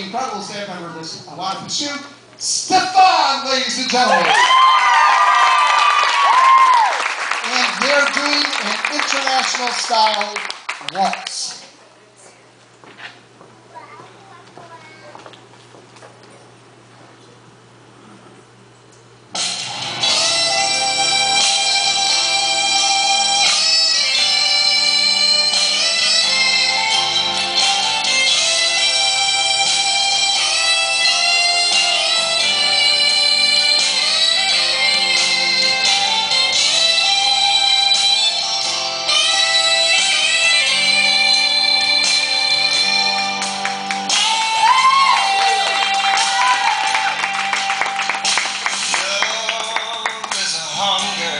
the incredible staff member of this Alive Stefan, ladies and gentlemen. and they're doing an international style waltz. hunger.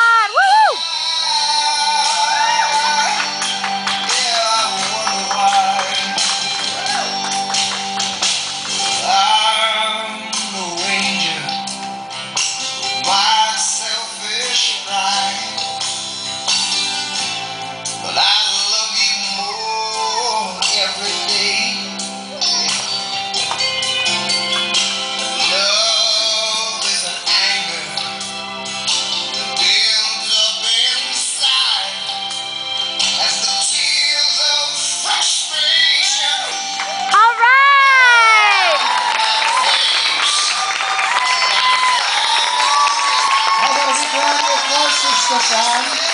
谢谢。